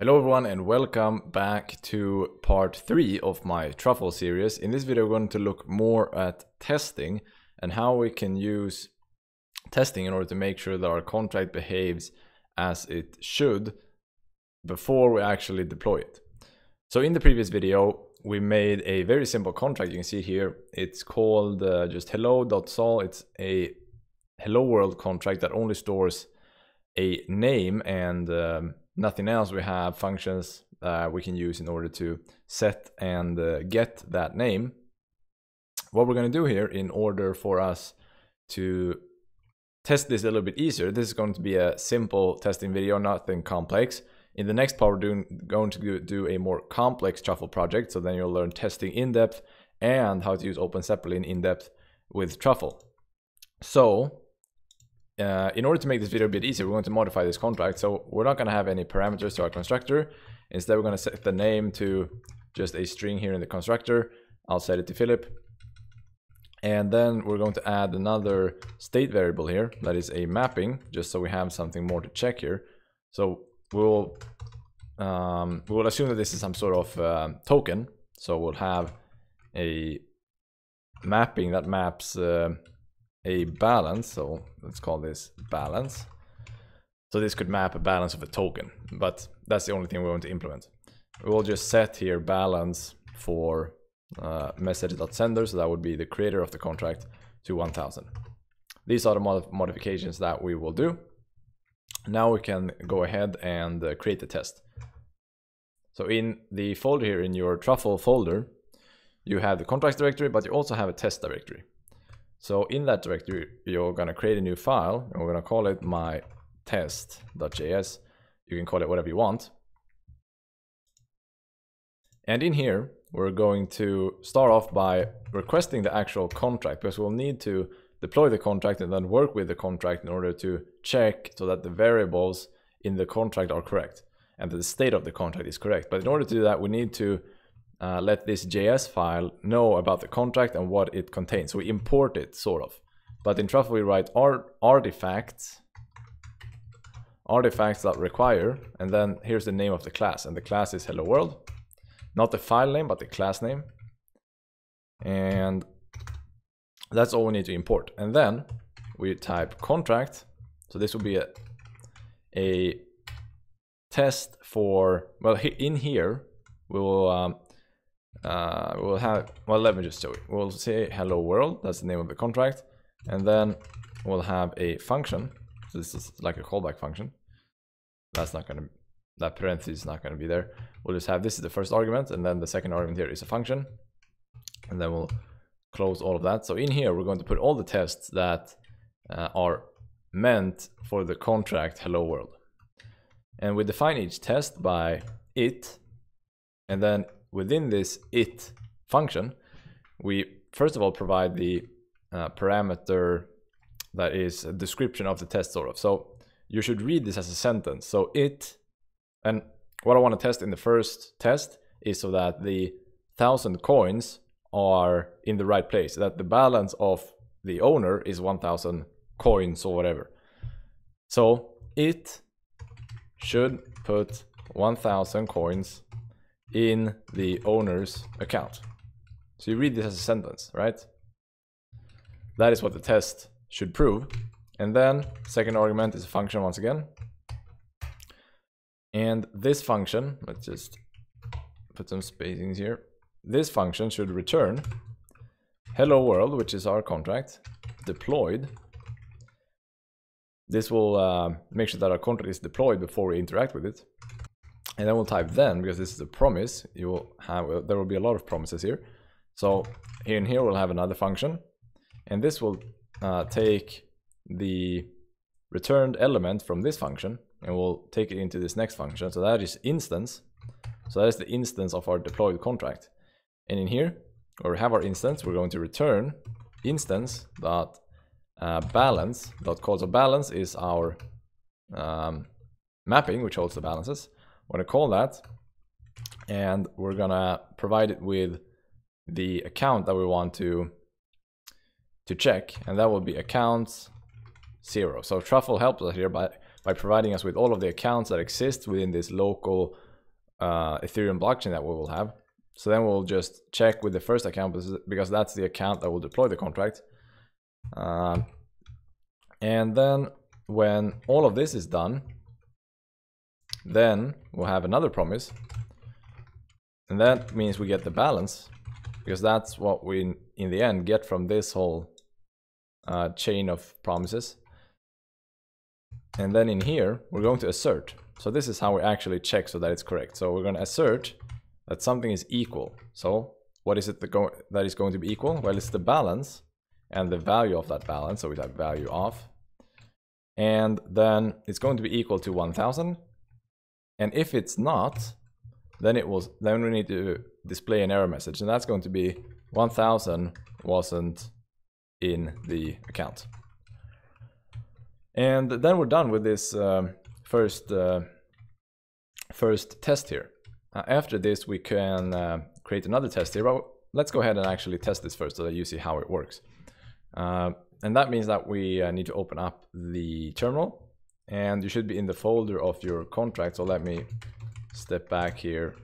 Hello everyone and welcome back to part 3 of my truffle series. In this video we're going to look more at testing and how we can use testing in order to make sure that our contract behaves as it should before we actually deploy it. So in the previous video we made a very simple contract you can see here. It's called uh, just hello.sol. It's a hello world contract that only stores a name and um, nothing else. We have functions uh, we can use in order to set and uh, get that name. What we're going to do here in order for us to test this a little bit easier, this is going to be a simple testing video, nothing complex. In the next part, we're doing, going to do a more complex truffle project. So then you'll learn testing in depth and how to use Open OpenZeppelin in depth with truffle. So uh, in order to make this video a bit easier, we're going to modify this contract. So we're not going to have any parameters to our constructor. Instead, we're going to set the name to just a string here in the constructor. I'll set it to Filip. And then we're going to add another state variable here that is a mapping, just so we have something more to check here. So we'll um, we'll assume that this is some sort of uh, token. So we'll have a mapping that maps uh, a balance. So let's call this balance. So this could map a balance of a token, but that's the only thing we want to implement. We will just set here balance for uh, message.sender, so that would be the creator of the contract to 1000. These are the mod modifications that we will do. Now we can go ahead and uh, create the test. So in the folder here, in your truffle folder, you have the contracts directory, but you also have a test directory. So in that directory, you're going to create a new file and we're going to call it my test.js. You can call it whatever you want. And in here, we're going to start off by requesting the actual contract because we'll need to deploy the contract and then work with the contract in order to check so that the variables in the contract are correct and that the state of the contract is correct. But in order to do that, we need to uh, let this JS file know about the contract and what it contains. So we import it, sort of. But in Truffle, we write art artifacts, artifacts that require, and then here's the name of the class. And the class is hello world. Not the file name, but the class name. And that's all we need to import. And then we type contract. So this will be a, a test for, well, in here, we will um, uh, we'll have, well, let me just show you. We'll say hello world, that's the name of the contract. And then we'll have a function. So this is like a callback function. That's not going to, that parenthesis is not going to be there. We'll just have, this is the first argument. And then the second argument here is a function. And then we'll close all of that. So in here, we're going to put all the tests that uh, are meant for the contract hello world. And we define each test by it. And then within this it function, we first of all provide the uh, parameter that is a description of the test sort of. So you should read this as a sentence. So it, and what I want to test in the first test is so that the thousand coins are in the right place, that the balance of the owner is 1000 coins or whatever. So it should put 1000 coins in the owner's account. So you read this as a sentence, right? That is what the test should prove. And then second argument is a function once again. And this function, let's just put some spacings here. This function should return hello world, which is our contract, deployed. This will uh, make sure that our contract is deployed before we interact with it. And then we'll type then, because this is a promise, you will have, there will be a lot of promises here. So here and here we'll have another function. And this will uh, take the returned element from this function and we'll take it into this next function. So that is instance. So that is the instance of our deployed contract. And in here, where we have our instance, we're going to return instance dot uh, balance dot call. of balance is our um, mapping, which holds the balances. We're gonna call that and we're gonna provide it with the account that we want to to check and that will be accounts zero so truffle helps us here by by providing us with all of the accounts that exist within this local uh, Ethereum blockchain that we will have. So then we'll just check with the first account because that's the account that will deploy the contract. Um, and then when all of this is done, then we'll have another promise. And that means we get the balance because that's what we in the end get from this whole uh, chain of promises. And then in here, we're going to assert. So this is how we actually check so that it's correct. So we're going to assert that something is equal. So what is it that, that is going to be equal? Well, it's the balance and the value of that balance. So we have value of. And then it's going to be equal to 1000. And if it's not, then it was then we need to display an error message. And that's going to be 1000 wasn't in the account. And then we're done with this um, first uh, first test here. Uh, after this, we can uh, create another test here. But let's go ahead and actually test this first so that you see how it works. Uh, and that means that we uh, need to open up the terminal and you should be in the folder of your contract. So let me step back here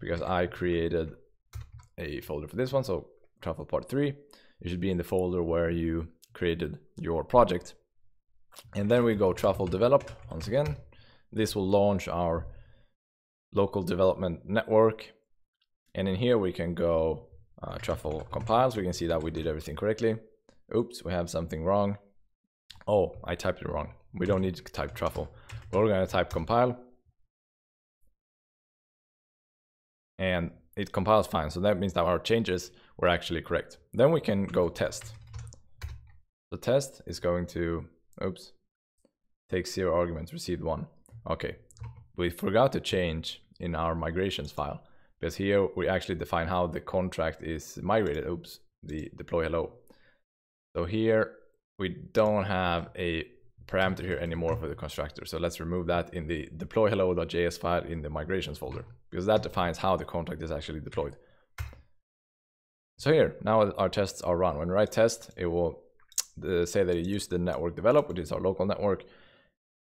because I created a folder for this one. So truffle part three, you should be in the folder where you created your project. And then we go truffle develop once again. This will launch our local development network. And in here we can go uh, truffle compiles. We can see that we did everything correctly. Oops, we have something wrong. Oh, I typed it wrong. We don't need to type truffle. We're going to type compile. And it compiles fine. So that means that our changes were actually correct. Then we can go test. The test is going to, oops, take zero arguments, received one. Okay, we forgot to change in our migrations file because here we actually define how the contract is migrated. Oops, the deploy hello. So here we don't have a parameter here anymore for the constructor. So let's remove that in the deploy hello.js file in the migrations folder because that defines how the contract is actually deployed. So here, now our tests are run. When we write test, it will uh, say that it used the network develop, which is our local network.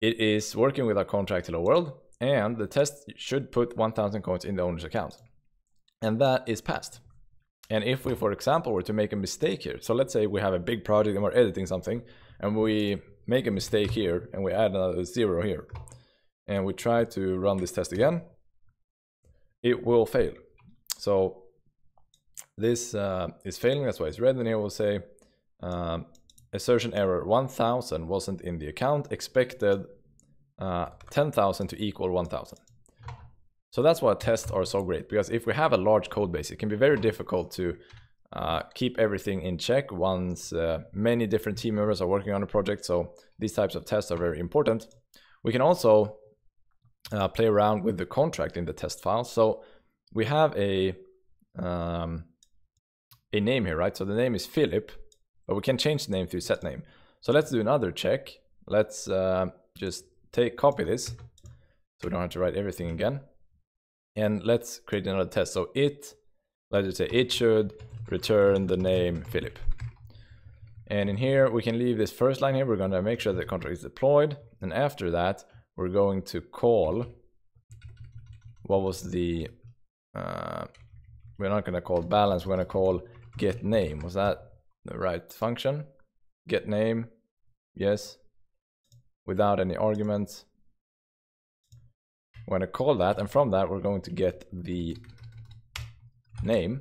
It is working with our contract hello world, and the test should put 1000 coins in the owner's account. And that is passed. And if we, for example, were to make a mistake here, so let's say we have a big project and we're editing something, and we make a mistake here, and we add another zero here, and we try to run this test again, it will fail. So this uh, is failing, that's why it's red, and here we'll say um, assertion error 1000 wasn't in the account, expected uh, 10,000 to equal 1000. So that's why tests are so great, because if we have a large code base, it can be very difficult to uh, keep everything in check once uh, many different team members are working on a project. So these types of tests are very important. We can also uh, play around with the contract in the test file. So we have a um, a name here, right? So the name is Filip, but we can change the name to set name. So let's do another check. Let's uh, just take copy this so we don't have to write everything again. And let's create another test. So it, let's just say it should return the name Filip. And in here, we can leave this first line here. We're going to make sure the contract is deployed. And after that, we're going to call, what was the, uh, we're not going to call balance. We're going to call get name. Was that the right function? Get name. Yes. Without any arguments. We're going to call that. And from that, we're going to get the name.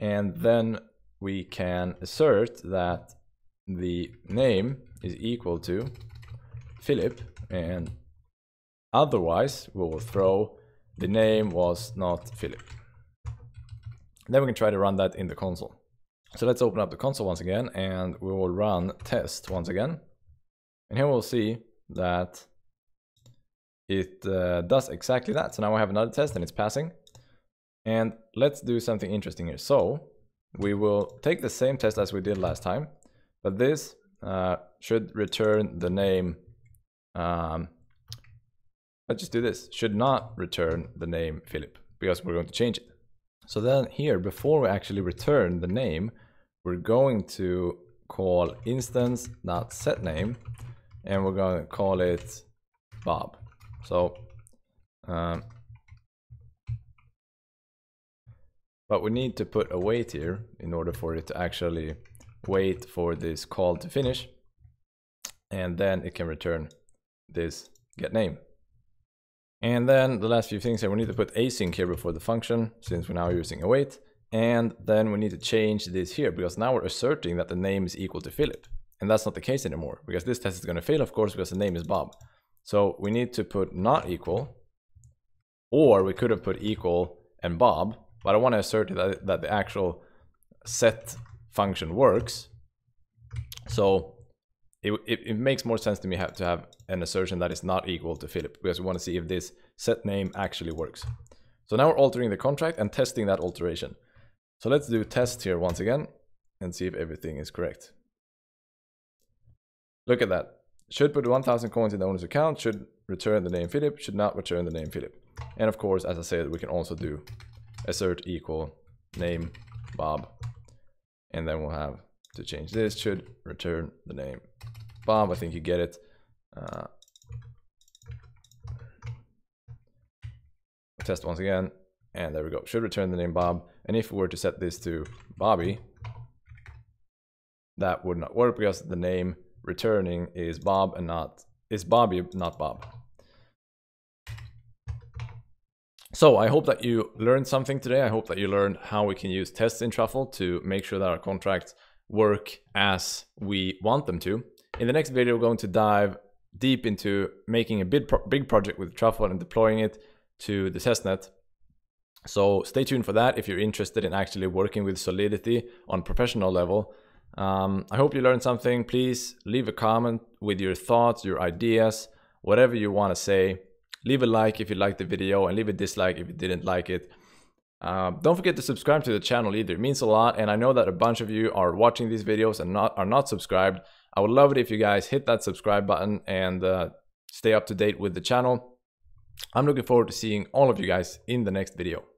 And then we can assert that the name is equal to Filip and otherwise we will throw the name was not Filip. Then we can try to run that in the console. So let's open up the console once again and we will run test once again. And here we'll see that it uh, does exactly that. So now we have another test and it's passing. And let's do something interesting here. So we will take the same test as we did last time, but this uh, should return the name. Um, let's just do this. Should not return the name Filip because we're going to change it. So then here, before we actually return the name, we're going to call instance.setName and we're going to call it Bob. So, um, but we need to put a wait here in order for it to actually wait for this call to finish. And then it can return this get name. And then the last few things here, we need to put async here before the function, since we're now using await. And then we need to change this here, because now we're asserting that the name is equal to Filip. And that's not the case anymore, because this test is going to fail, of course, because the name is Bob. So we need to put not equal, or we could have put equal and Bob, but I want to assert that, that the actual set function works. So it, it, it, makes more sense to me have to have an assertion that is not equal to Filip because we want to see if this set name actually works. So now we're altering the contract and testing that alteration. So let's do test here once again and see if everything is correct. Look at that. Should put 1000 coins in the owner's account, should return the name Filip, should not return the name Filip. And of course, as I said, we can also do assert equal name Bob. And then we'll have to change this, should return the name Bob. I think you get it. Uh, test once again. And there we go. Should return the name Bob. And if we were to set this to Bobby, that would not work because the name returning is Bob and not is Bobby, not Bob. So I hope that you learned something today. I hope that you learned how we can use tests in Truffle to make sure that our contracts work as we want them to. In the next video, we're going to dive deep into making a big, pro big project with Truffle and deploying it to the testnet. So stay tuned for that if you're interested in actually working with Solidity on professional level. Um, I hope you learned something. Please leave a comment with your thoughts, your ideas, whatever you want to say. Leave a like if you liked the video and leave a dislike if you didn't like it. Uh, don't forget to subscribe to the channel either. It means a lot and I know that a bunch of you are watching these videos and not are not subscribed. I would love it if you guys hit that subscribe button and uh, stay up to date with the channel. I'm looking forward to seeing all of you guys in the next video.